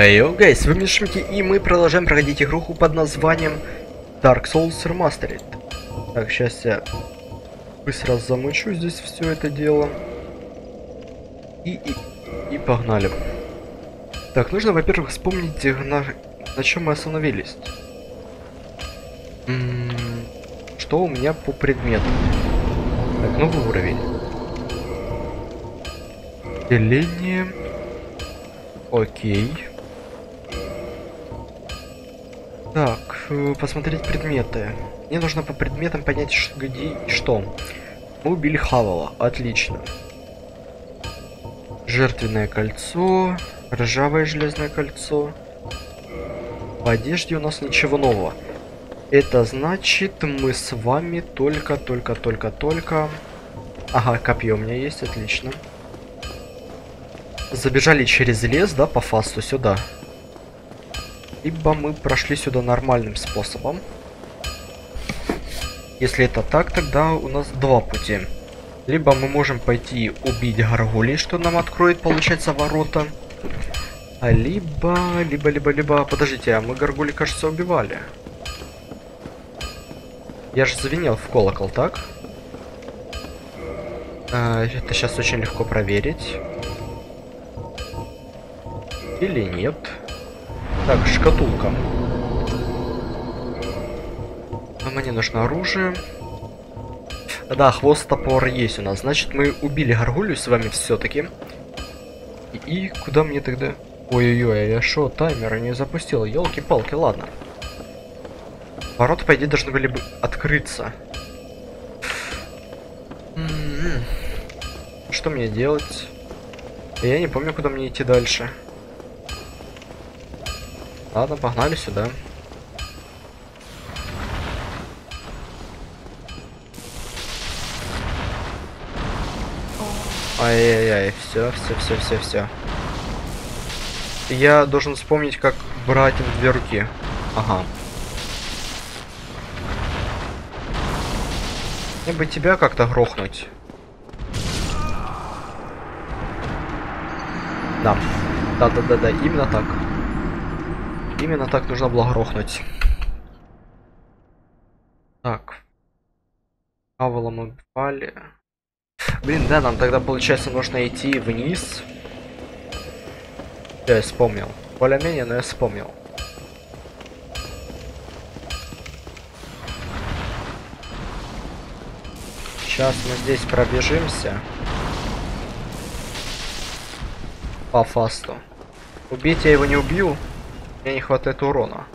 Хейо, гайс, вы Мишмики, и мы продолжаем проходить игруху под названием Dark Souls Remastered. Так, сейчас я быстро замучу здесь все это дело. И, и, и погнали. Так, нужно, во-первых, вспомнить, на, на чем мы остановились. М -м что у меня по предметам? Так, новый уровень. Деление. Окей. Посмотреть предметы. Мне нужно по предметам понять, где и что. Мы убили Хавала. Отлично. Жертвенное кольцо. Ржавое железное кольцо. В одежде у нас ничего нового. Это значит, мы с вами только, только, только, только... Ага, копье у меня есть, отлично. Забежали через лес, да, по фасту сюда. Либо мы прошли сюда нормальным способом. Если это так, тогда у нас два пути. Либо мы можем пойти убить горгулей, что нам откроет, получается, ворота. А либо, либо, либо, либо... Подождите, а мы горгули, кажется, убивали. Я же звенел в колокол, так? А, это сейчас очень легко проверить. Или нет. Так, шкатулка. Но мне нужно оружие. Да, хвост топор есть у нас. Значит, мы убили горгулью с вами все-таки. И, и куда мне тогда... Ой-ой-ой, я шо, таймера не запустил? Елки-палки, ладно. Ворота, по идее, должны были бы открыться. М-м-м. Что мне делать? Я не помню, куда мне идти дальше. Ладно, погнали сюда. Ай-яй-яй, все, все, все, все, все. Я должен вспомнить, как брать им две руки. Ага. Мне бы тебя как-то грохнуть. Да. Да-да-да-да, именно так. Именно так нужно было грохнуть. Так. Авола мы пали. Блин, да, нам тогда получается нужно идти вниз. Я вспомнил. Более-менее, но я вспомнил. Сейчас мы здесь пробежимся. По фасту. Убить я его не убью. Мне не хватает урона.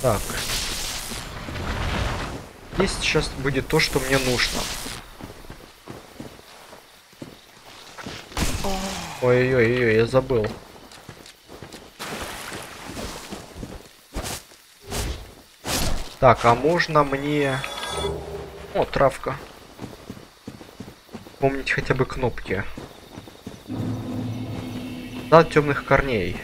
Так. Здесь сейчас будет то, что мне нужно. Ой-ой-ой, я забыл. Так, а можно мне... О, травка. Помнить хотя бы кнопки. Сад темных корней.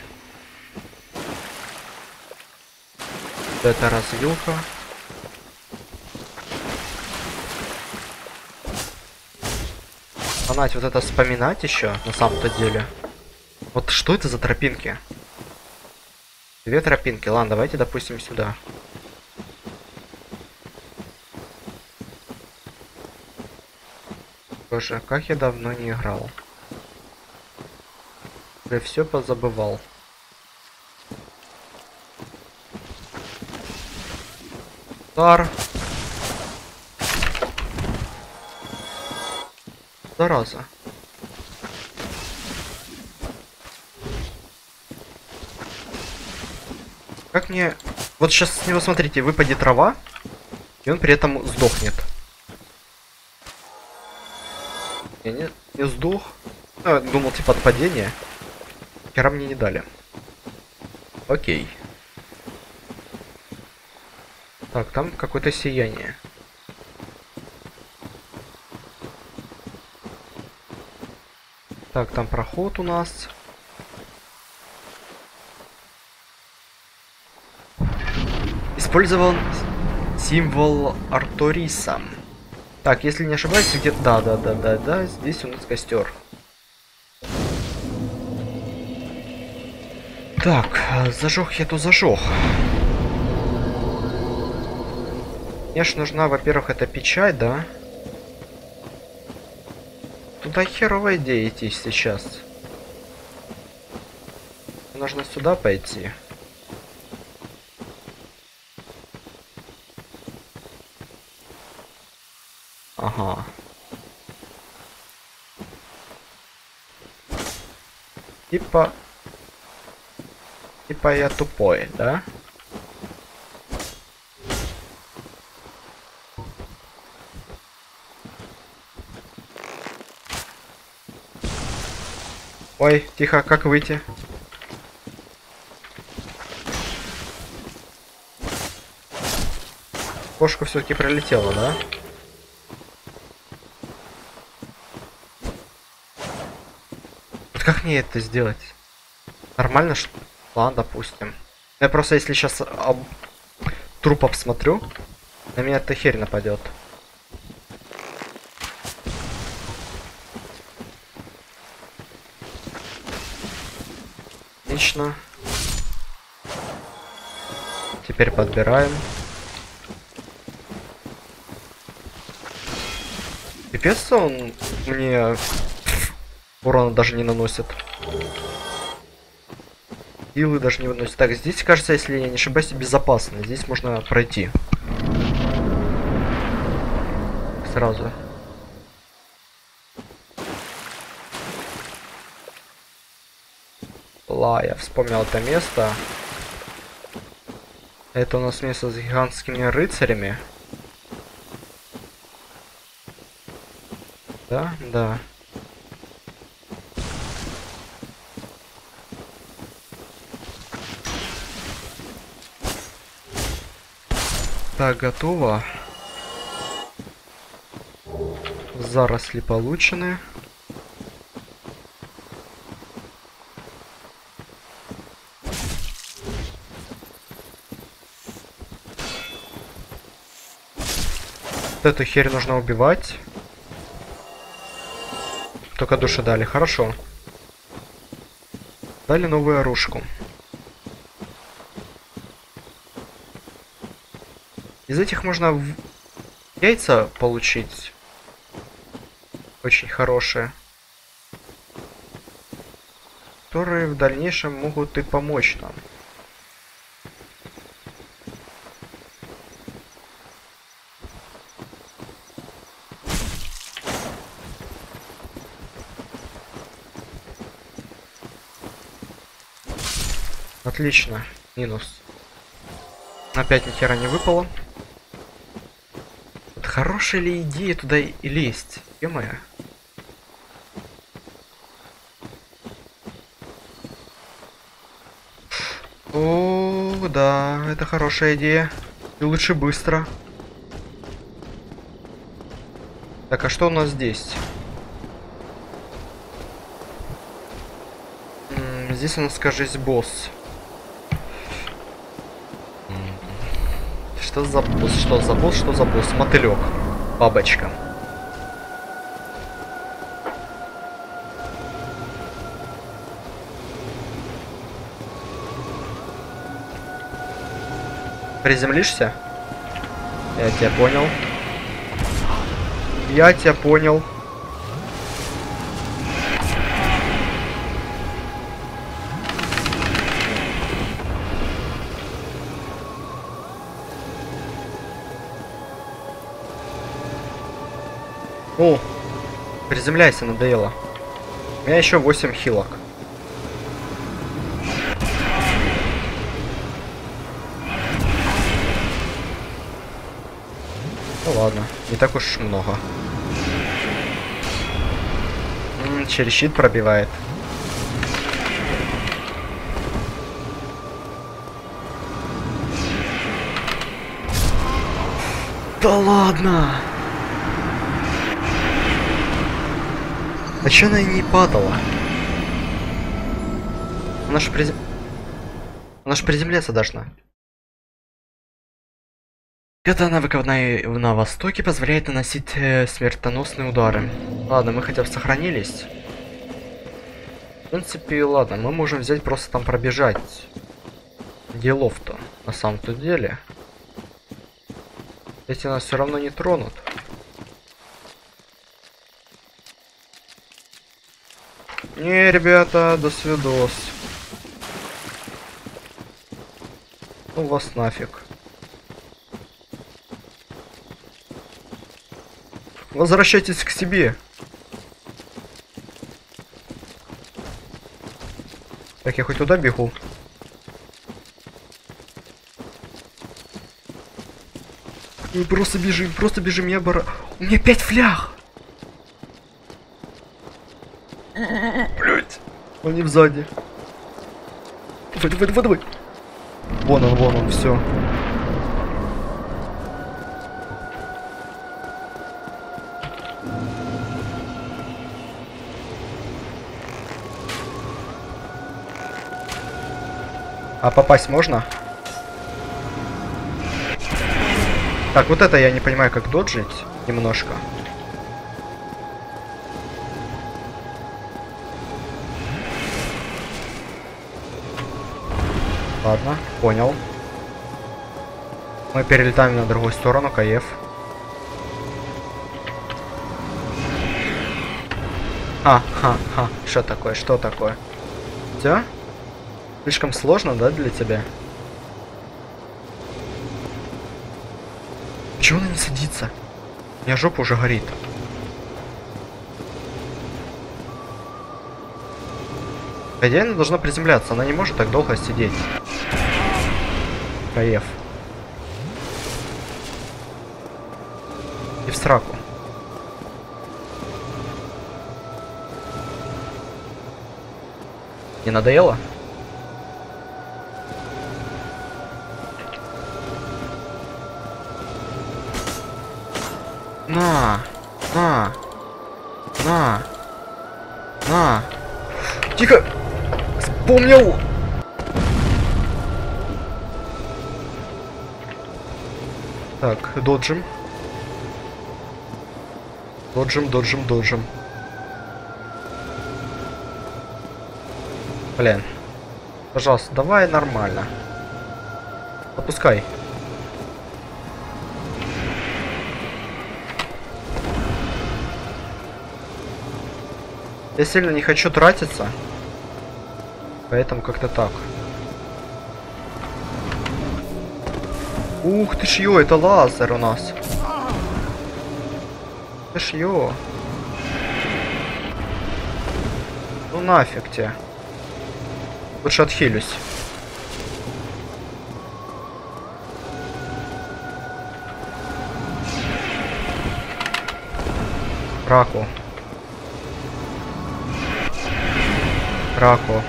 Это развилка. Фанать, вот это вспоминать еще на самом-то деле. Вот что это за тропинки? Две тропинки. Ладно, давайте, допустим, сюда. Боже, как я давно не играл. Я все позабывал. Удар. Зараза. Как мне... Вот сейчас с него, смотрите, выпадет трава, и он при этом сдохнет. Я не, не сдох. А, думал, типа, от падения. Хера мне не дали. Окей. Так, там какое-то сияние. Так, там проход у нас. Использовал символ Арториса. Так, если не ошибаюсь, где... Да, да, да, да, да, здесь у нас костер. Так, зажег я то зажег. Конечно, нужна, во-первых, эта печать, да? Туда херовая идея идти сейчас. Нужно сюда пойти. Ага. Типа... Типа я тупой, да? Ой, тихо, как выйти? Кошка все-таки пролетела, да? Вот как мне это сделать? Нормально, что? Ладно, допустим. Я просто если сейчас об... труп обсмотрю, на меня эта херь нападет. Отлично. Теперь подбираем. Пипец он мне урона даже не наносит. Силы даже не выносит. Так, здесь, кажется, если я не ошибаюсь, безопасно. Здесь можно пройти. Сразу. Ла, я вспомнил это место. Это у нас место с гигантскими рыцарями. Да, да. Так, готово. Заросли получены. эту херь нужно убивать. Только души дали, хорошо. Дали новую оружку. Из этих можно яйца получить. Очень хорошие. Которые в дальнейшем могут и помочь нам. Отлично. Минус. Опять ни хера не выпало. Хорошая ли идея туда и лезть? ё -моё. О, да, это хорошая идея. И лучше быстро. Так, а что у нас здесь? М -м, здесь у нас, кажись, босс. Что за босс? Что за босс? Что за босс? Мотылек. Бабочка. Приземлишься? Я тебя понял. Я тебя понял. Приземляйся, надоело. У меня еще 8 хилок. Ну ладно, не так уж много. М -м, через щит пробивает. Да ладно! А че она не падала? Она же призем... Она же приземляться должна. Катана выкованная на востоке позволяет наносить э, смертоносные удары. Ладно, мы хотя бы сохранились. В принципе, ладно, мы можем взять просто там пробежать. Делов-то, на самом-то деле. Эти нас все равно не тронут. Не, ребята, до свидос. Ну вас нафиг. Возвращайтесь к себе. Так, я хоть туда бегу. Мы просто бежим, просто бежим, я бара... У меня пять флях! Блять! Он не сзади. Давай, давай, давай, давай! Вон он, вон он, все. А попасть можно? Так, вот это я не понимаю, как доджить немножко. Ладно, понял. Мы перелетаем на другую сторону, каев. А, ха, ха, что такое, что такое? Все? Слишком сложно, да, для тебя? Почему она не садится? У меня жопа уже горит. По она должна приземляться, она не может так долго сидеть. Каев. И в сраку. Не надоело? На! На! На! На! Тихо! Вспомнил! Так, доджим. Доджим, доджим, доджим. Блин. Пожалуйста, давай нормально. Опускай. Я сильно не хочу тратиться. Поэтому как-то так. Ух ты ж ё, это лазер у нас. Ты ж ё. Ну нафиг тебе. Лучше отхилюсь. Раку. Раку.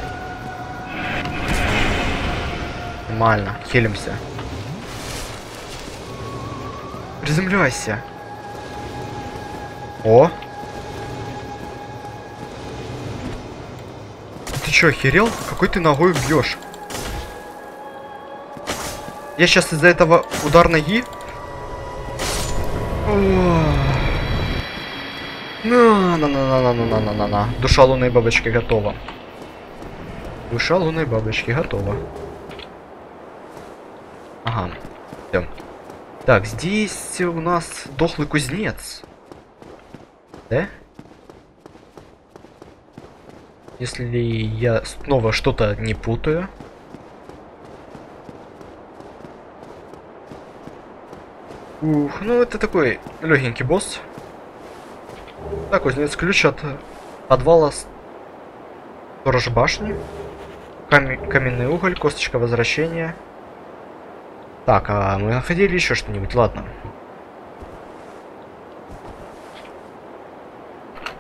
Нормально. Хилимся. Приземляйся. О. Ты что охерел? Какой ты ногой бьешь? Я сейчас из-за этого удар ноги. На-на-на-на-на-на-на-на. Душа лунной бабочки готова. Душа лунной бабочки готова. Ага. Идем. Так, здесь у нас дохлый кузнец. Да? Если я снова что-то не путаю. Ух, ну это такой легенький босс. Так, кузнец ключ от подвала сторож башни. Кам каменный уголь, косточка возвращения. Так, а мы находили еще что-нибудь? Ладно.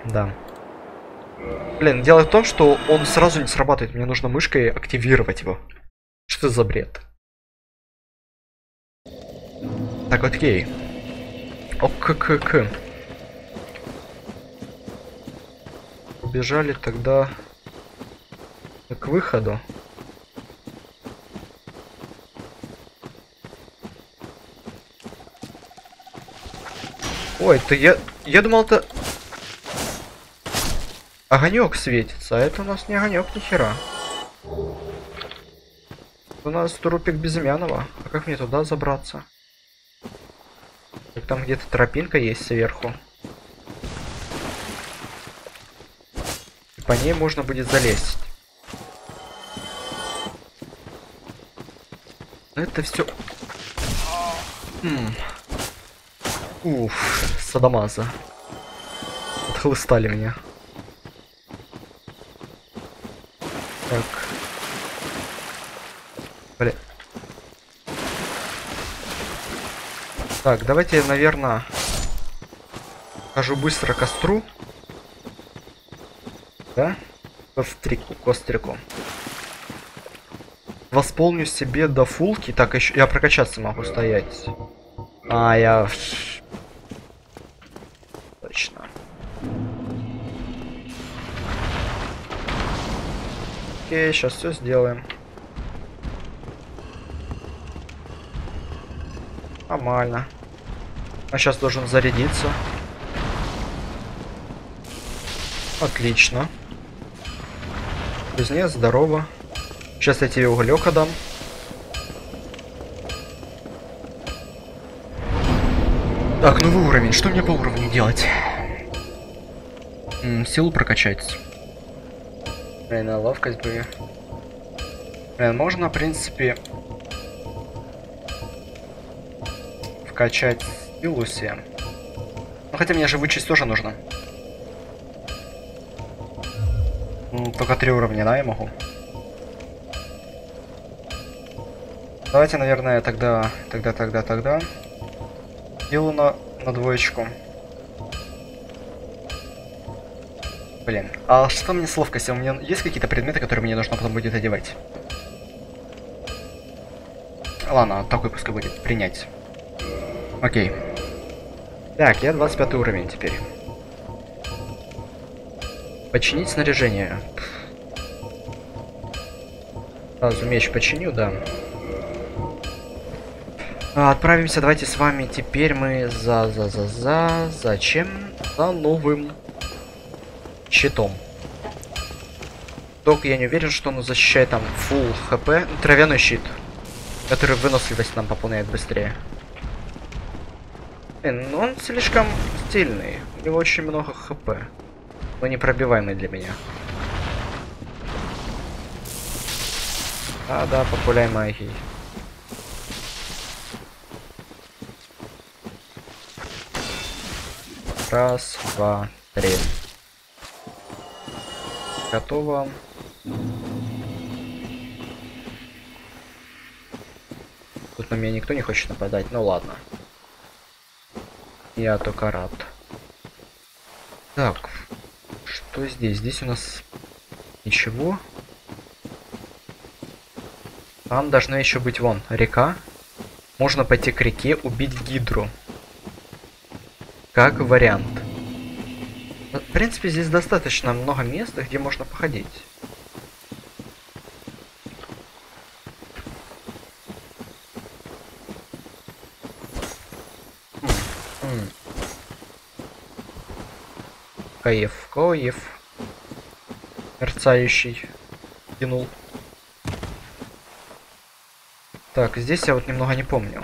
Да. Блин, дело в том, что он сразу не срабатывает. Мне нужно мышкой активировать его. Что за бред? Так, окей. Ок-к-к. Убежали тогда к выходу. Ой, ты я... Я думал, это... Огонек светится, а это у нас не огонек ни хера. У нас трупик Безымянова. А как мне туда забраться? Так там где-то тропинка есть сверху. И по ней можно будет залезть. Это все. Хм. Уф, садомаза. Отхлыстали меня. Так. Блин. Так, давайте, наверное, хожу быстро костру. Да? Кострику, кострику. Восполню себе до фулки. Так, еще я прокачаться могу стоять. А, я... Окей, сейчас все сделаем. Нормально. А сейчас должен зарядиться. Отлично. Кузнец, здорово. Сейчас я тебе уголек отдам. Так, новый уровень. Что мне по уровню делать? М -м, силу прокачать. Блин, а ловкость бы... Блин, можно, в принципе... Вкачать силу. Ну, хотя мне же вычесть тоже нужно. Ну, только три уровня, да, я могу? Давайте, наверное, тогда, тогда, тогда, тогда. Делаю на, на двоечку. Блин, а что мне с ловкостью? У меня есть какие-то предметы, которые мне нужно потом будет одевать? Ладно, такой пускай будет. Принять. Окей. Так, я 25 уровень теперь. Починить снаряжение. Сразу меч починю, да. А, отправимся, давайте с вами теперь мы за, за, за, за, зачем? За новым щитом. Только я не уверен, что он защищает там full хп. Травяной щит, который выносливость нам пополняет быстрее. Блин, ну он слишком стильный. У него очень много хп. Но непробиваемый для меня. А, да, популяй магией. Раз, два, три. Готово. Тут на меня никто не хочет нападать, ну ладно. Я только рад. Так, что здесь? Здесь у нас ничего. Там должна еще быть вон река. Можно пойти к реке, убить гидру. Как вариант. Принципе, здесь достаточно много места, где можно походить. Каев, Коев. Мерцающий. Тянул. Так, здесь я вот немного не помню.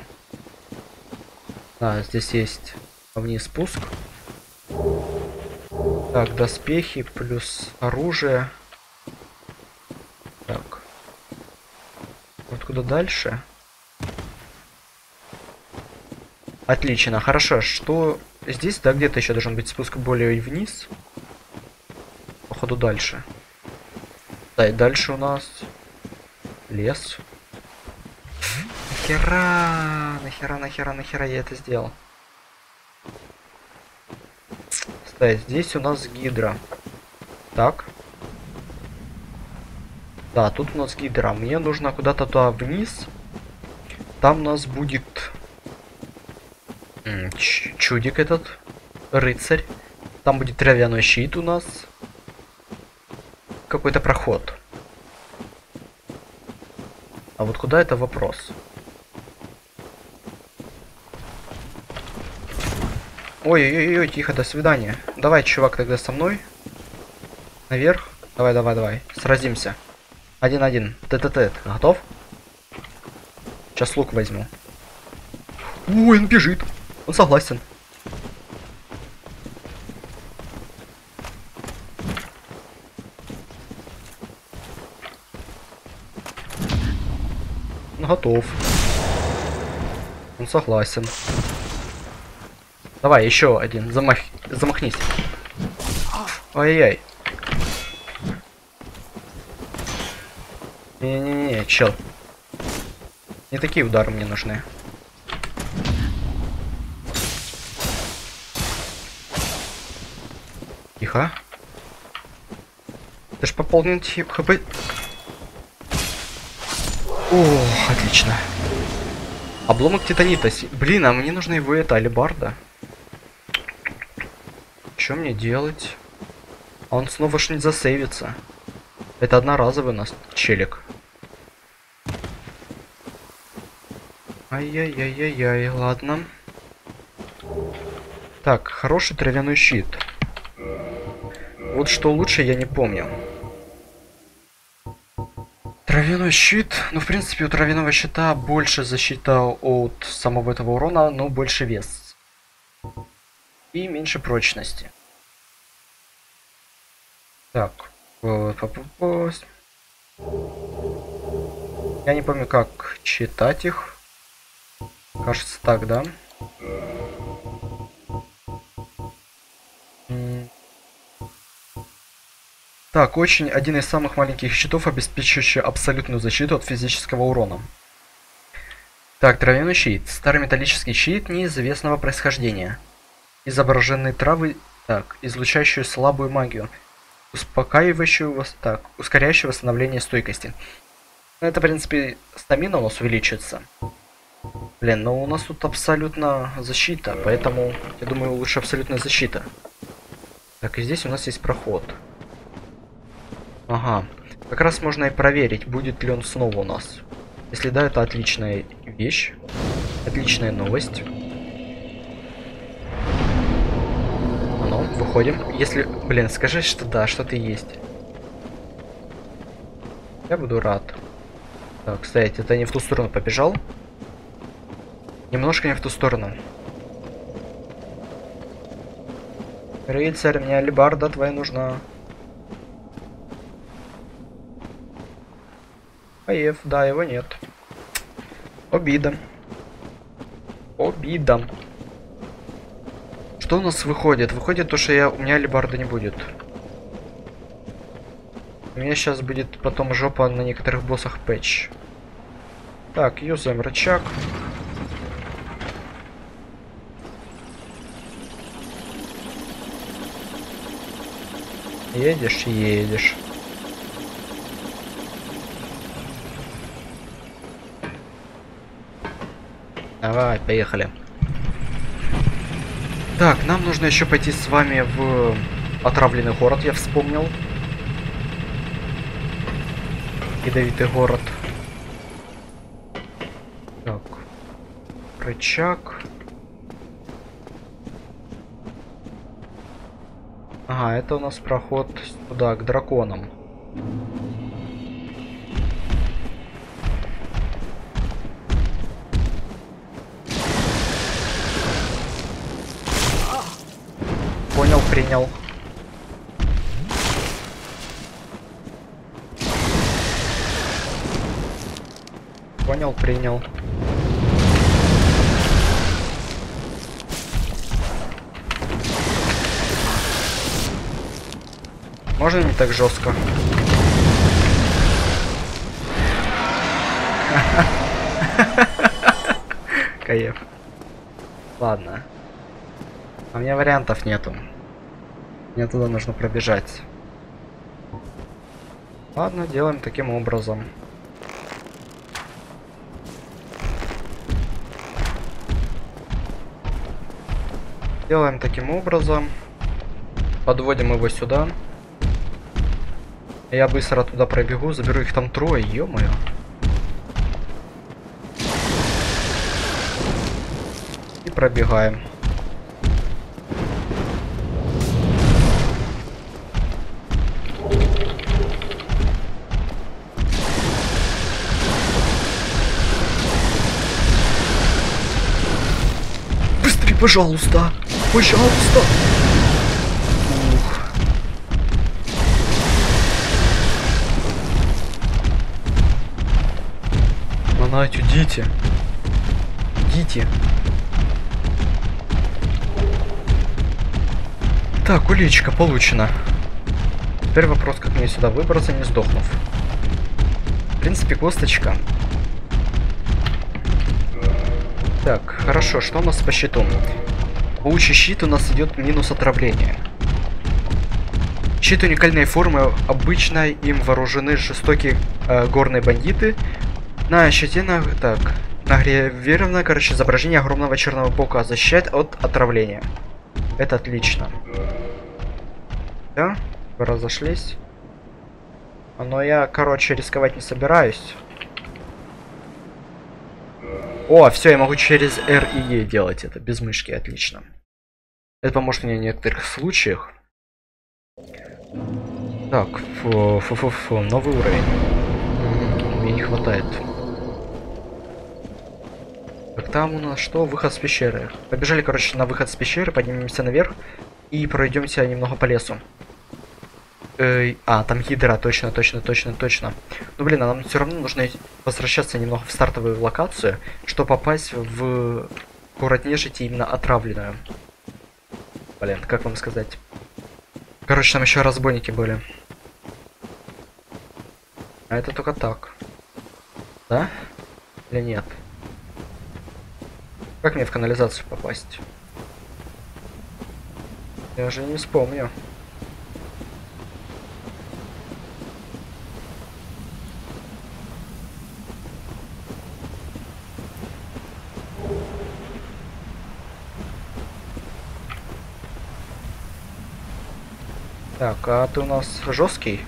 А, здесь есть вниз спуск. Так, доспехи плюс оружие. Так. Вот куда дальше? Отлично, хорошо. Что здесь, да, где-то еще должен быть спуск более вниз? Походу дальше. Да, и дальше у нас лес. Нахера, нахера, нахера, нахера я это сделал? Так, здесь у нас гидра. Так. Да, тут у нас гидра. Мне нужно куда-то туда вниз. Там у нас будет чудик этот, рыцарь. Там будет травяной щит у нас. Какой-то проход. А вот куда это вопрос? Ой-ой-ой, тихо, до свидания. Давай, чувак, тогда со мной. Наверх. Давай, давай, давай. Сразимся. Один-один. ТТТ. Готов? Сейчас лук возьму. Ой, он бежит. Он согласен. Готов. Он согласен. Давай, еще один. Замах... Замахнись. Ай-яй. Не-не-не, чел. Не такие удары мне нужны. Тихо. Ты ж пополнен хп. О, отлично. Обломок титанита. Блин, а мне нужно его это, алибарда. Что мне делать? А он снова ж не засейвится. Это одноразовый у нас челик. Ай-яй-яй-яй-яй, ладно. Так, хороший травяной щит. Вот что лучше, я не помню. Травяной щит. Ну, в принципе, у травяного щита больше защита от самого этого урона, но больше вес. И меньше прочности. Так. Я не помню, как читать их. Кажется так, да? Так, очень один из самых маленьких щитов, обеспечивающий абсолютную защиту от физического урона. Так, травяной щит. Старый металлический щит неизвестного происхождения. Изображенные травы, так, излучающую слабую магию. Успокаивающую, так, ускоряющую восстановление стойкости. Это, в принципе, стамина у нас увеличится. Блин, но у нас тут абсолютно защита, поэтому, я думаю, лучше абсолютная защита. Так, и здесь у нас есть проход. Ага. Как раз можно и проверить, будет ли он снова у нас. Если да, это отличная вещь. Отличная новость. Выходим. Если... Блин, скажи, что да, что ты есть. Я буду рад. Так, кстати, это не в ту сторону побежал. Немножко не в ту сторону. Рыцарь, мне алибарда твоя нужна. Аев, да, его нет. Обида. Обида. Что у нас выходит? Выходит то, что я, у меня алибарда не будет. У меня сейчас будет потом жопа на некоторых боссах пэтч. Так, юзаем рычаг. Едешь, едешь. Давай, поехали. Так, нам нужно еще пойти с вами в отравленный город, я вспомнил. Ядовитый город. Так. Рычаг. Ага, это у нас проход туда, к драконам. Понял. Понял, принял. Можно не так жестко? Кайф. Ладно. А у меня вариантов нету. Мне туда нужно пробежать. Ладно, делаем таким образом. Делаем таким образом. Подводим его сюда. Я быстро туда пробегу, заберу их там трое, ё-моё. И пробегаем. Пожалуйста! Пожалуйста! Ух. Монать, идите. Идите. Так, уличка получена. Теперь вопрос, как мне сюда выбраться, не сдохнув. В принципе, косточка. Так, хорошо, что у нас по щиту? Паучий щит у нас идет минус отравление. Щит уникальной формы, обычно им вооружены жестокие э, горные бандиты. На щите, на, так, нагревировано, короче, изображение огромного черного паука, защищает от отравления. Это отлично. Да, вы разошлись. Но я, короче, рисковать не собираюсь. О, все, я могу через R и E делать это, без мышки, отлично. Это поможет мне в некоторых случаях. Так, фу, фу, фу, фу, новый уровень. Мне не хватает. Так, там у нас что? Выход с пещеры. Побежали, короче, на выход с пещеры, поднимемся наверх и пройдемся немного по лесу. Эй, а, там ядра, точно, точно, точно, точно. Ну, блин, а нам все равно нужно возвращаться немного в стартовую локацию, чтобы попасть в город нежити именно отравленную. Блин, как вам сказать? Короче, там еще разбойники были. А это только так. Да? Или нет? Как мне в канализацию попасть? Я же не вспомню. Так, а ты у нас жесткий?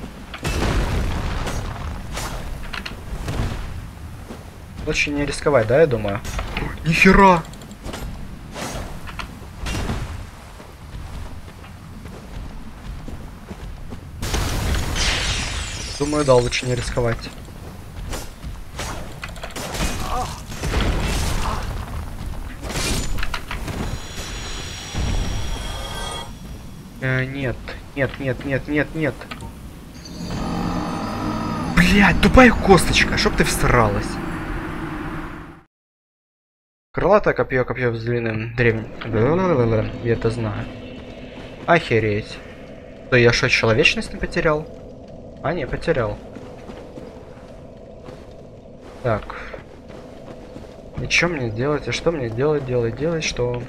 Лучше не рисковать, да, я думаю? Нихера! Думаю, да, лучше не рисковать. Э, нет, нет, нет, нет, нет, нет. Блять, тупая косточка, чтоб ты всралась. Крылатое копье, копье с длинным древним. Я это знаю. Охереть. То я что, человечность не потерял? А, не, потерял. Так. И что мне делать? И что мне делать, делать, делать, что...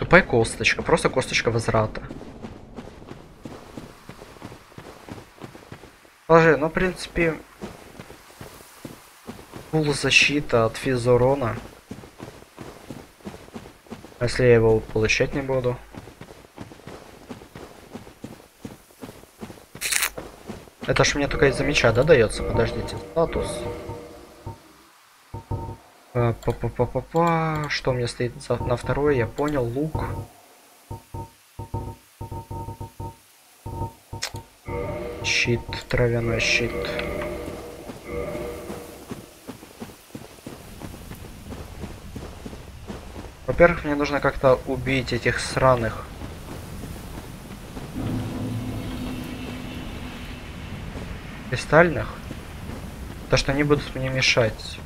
Тупая косточка, просто косточка возврата. Положи, ну, в принципе... Пул защита от физурона. Если я его получать не буду. Это ж мне только из-за меча, да, дается? Подождите. Статус. Па-па-па-па-па. Что у меня стоит на второй? Я понял. Лук. Щит, травяной щит. Во-первых, мне нужно как-то убить этих сраных. Кристальных. То, что они будут мне мешать.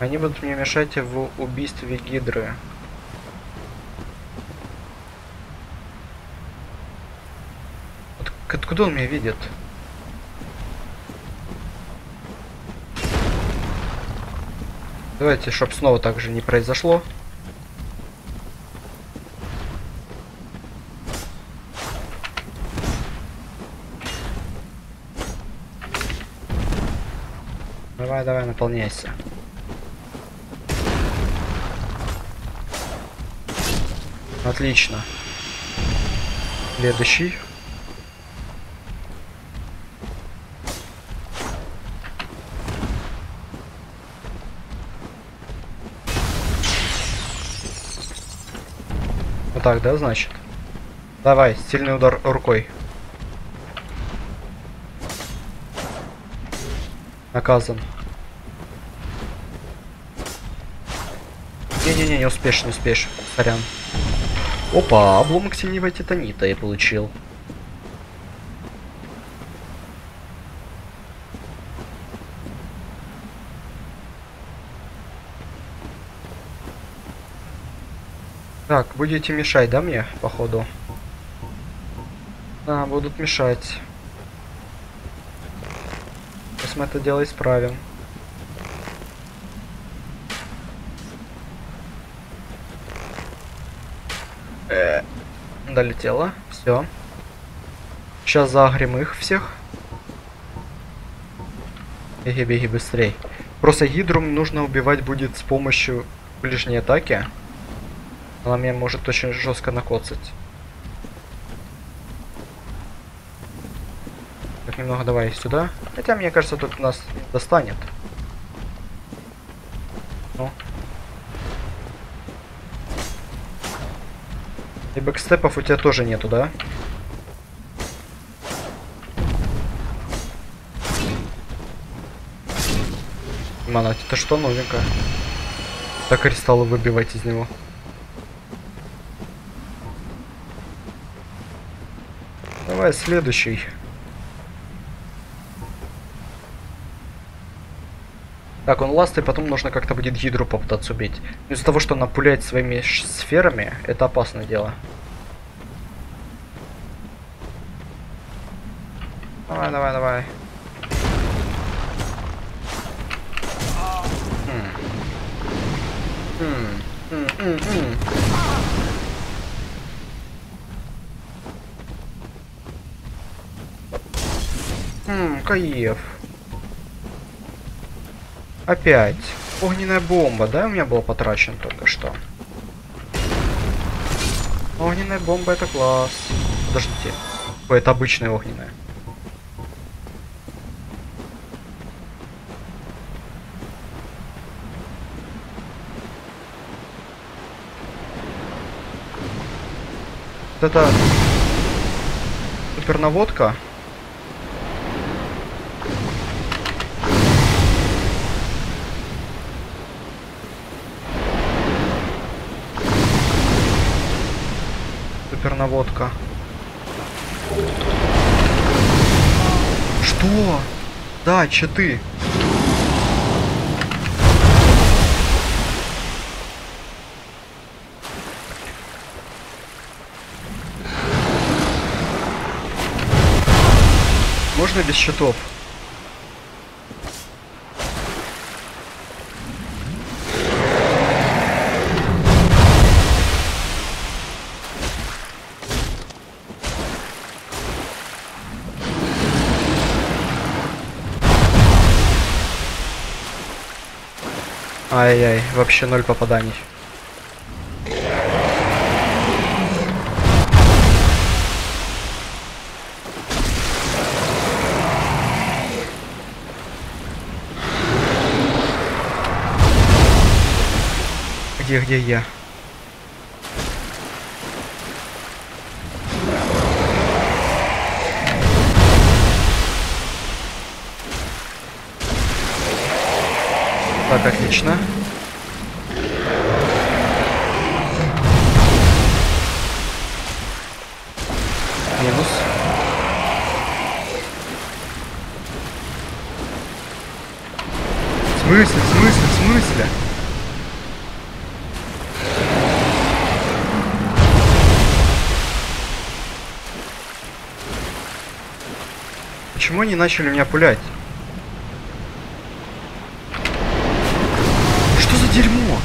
Они будут мне мешать в убийстве Гидры. Откуда он меня видит? Давайте, чтобы снова так же не произошло. Давай, давай, наполняйся. Отлично. Следующий. Вот так, да, значит? Давай, сильный удар рукой. Наказан. Не-не-не, не успеешь, не успеешь. Сорян. Опа, обломок синего титанита я получил. Так, будете мешать, да, мне, походу? Да, будут мешать. Сейчас мы это дело исправим. Э, долетела. Все. Сейчас загрим их всех. Беги, беги быстрей. Просто гидру нужно убивать будет с помощью ближней атаки. Она меня может очень жестко накоцать. Так, немного давай сюда. Хотя, мне кажется, тут нас достанет. Ну. И бэкстепов у тебя тоже нету, да? Манать, это что новенькое? Так кристаллы выбивать из него. Давай следующий. Так, он ласт, и потом нужно как-то будет гидру попытаться убить. Из-за того, что она пуляет своими сферами, это опасное дело. Давай, давай, давай. Ммм, кайф. Опять. Огненная бомба, да, у меня была потрачена только что? Огненная бомба это класс. Подождите. Это обычная огненная. Вот это супернаводка. Наводка. Что? Да, читы. Можно без щитов? Ай-яй, вообще ноль попаданий. Где, где я? Так, отлично. Почему они начали меня пулять? дерьмо.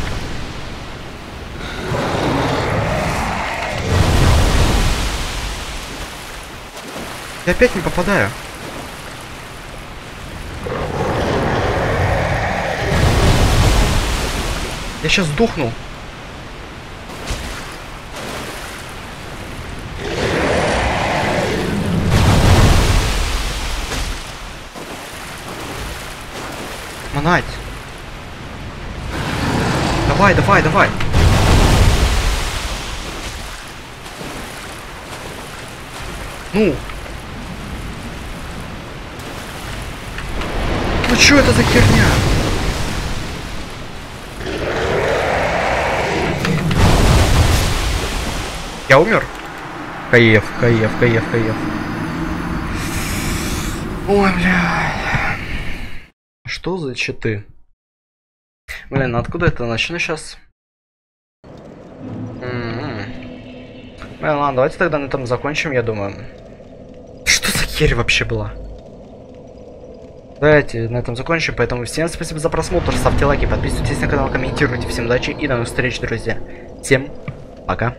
Я опять не попадаю. Я сейчас сдохну. Догнать. Давай, давай, давай. Ну. Ну что это за херня? Я умер? Каев, каев, каев, каев. Ой, блядь. Что за читы? Блин, ну откуда это начну сейчас? Блин, ладно, давайте тогда на этом закончим, я думаю. Что за херь вообще была? Давайте на этом закончим, поэтому всем спасибо за просмотр, ставьте лайки, подписывайтесь на канал, комментируйте, всем удачи и до новых встреч, друзья. Всем пока.